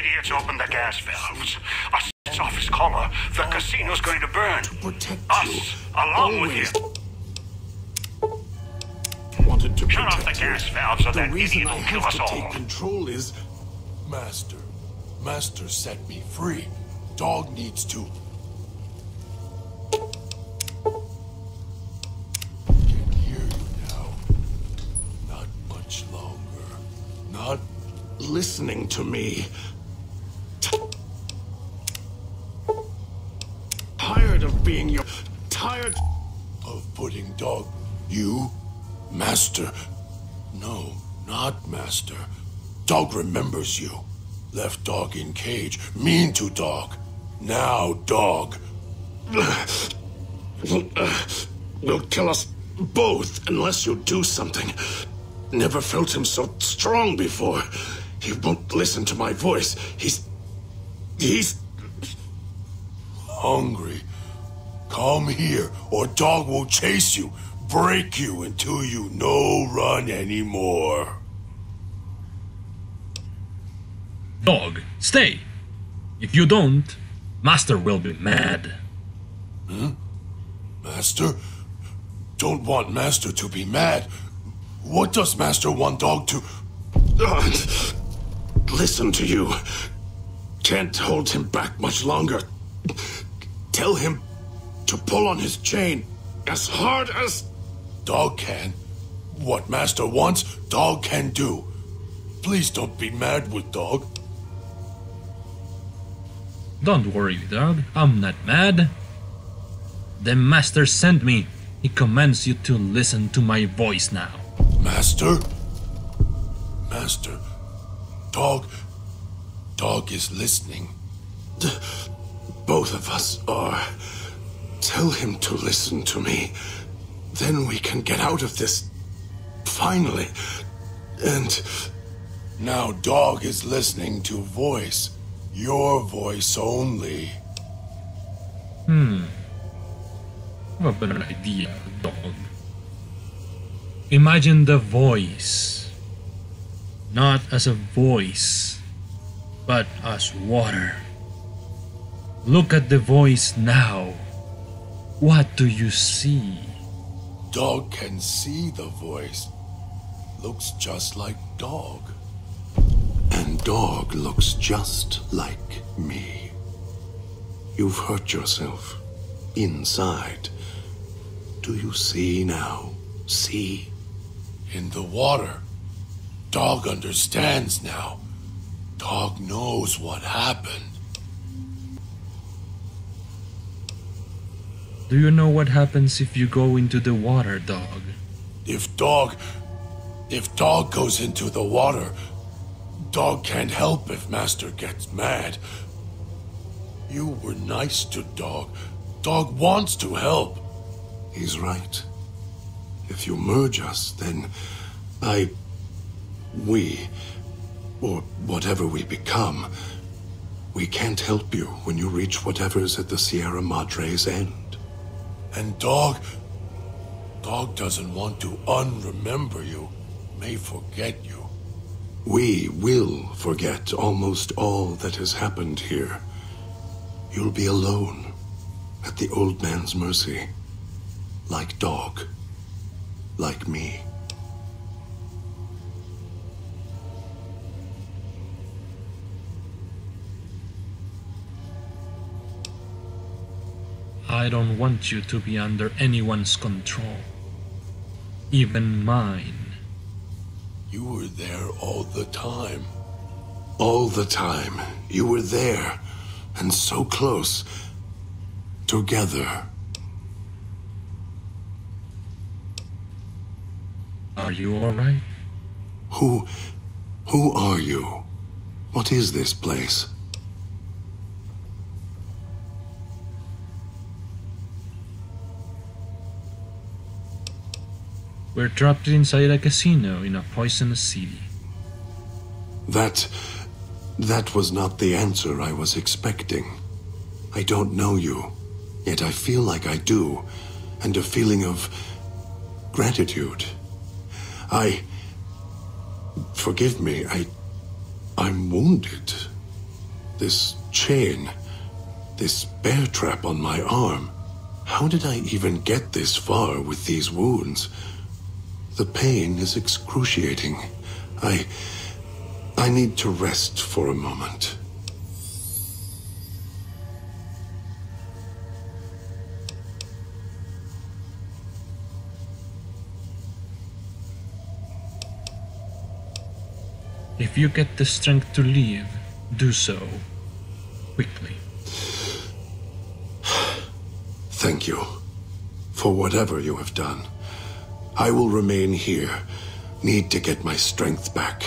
idiots open the gas valves. A sets off his comma. The casino's going to burn. Protect Us, you. along with you. Wanted to Shut off the you. gas valve so the that reason idiot I will kill us to take control is Master. Master set me free. Dog needs to. Can hear you now. Not much longer. Not listening to me. T- tired of being your. Tired. of putting dog. You? Master. No, not master. Dog remembers you. Left dog in cage. Mean to dog. Now dog. will kill us both unless you do something. Never felt him so strong before. He won't listen to my voice. He's. He's. Hungry. Come here, or dog will chase you, break you until you no run anymore. Dog, stay. If you don't, Master will be mad. Master? Don't want Master to be mad. What does Master want dog to... Listen to you. Can't hold him back much longer. Tell him to pull on his chain as hard as. Dog can. What Master wants, dog can do. Please don't be mad with dog. Don't worry, dog. I'm not mad. The Master sent me. He commands you to listen to my voice now. Master? Master. Dog. Dog is listening. Both of us are. Tell him to listen to me. Then we can get out of this. Finally. And. Now dog is listening to voice. Your voice only. Hmm. What a better idea, dog. Imagine the voice. Not as a voice, but as water. Look at the voice now. What do you see? Dog can see the voice. Looks just like dog. And dog looks just like me. You've hurt yourself. Inside. Do you see now? See? In the water. Dog understands now. Dog knows what happened. Do you know what happens if you go into the water, dog? If dog. If dog goes into the water, dog can't help if master gets mad. You were nice to dog. Dog wants to help. He's right. If you merge us, then I. We. Or whatever we become. We can't help you when you reach whatever's at the Sierra Madre's end. And dog. Dog doesn't want to unremember you. May forget you. We will forget almost all that has happened here. You'll be alone, at the old man's mercy. Like dog. Like me. I don't want you to be under anyone's control. Even mine. You were there all the time. All the time, you were there, and so close. Together. Are you alright? Who. who are you? What is this place? We're trapped inside a casino in a poisonous city. That. that was not the answer I was expecting. I don't know you, yet I feel like I do, and a feeling of gratitude. I. Forgive me, I. I'm wounded. This chain, this bear trap on my arm. How did I even get this far with these wounds? The pain is excruciating. I. I need to rest for a moment. If you get the strength to leave, do so quickly. Thank you for whatever you have done. I will remain here. Need to get my strength back.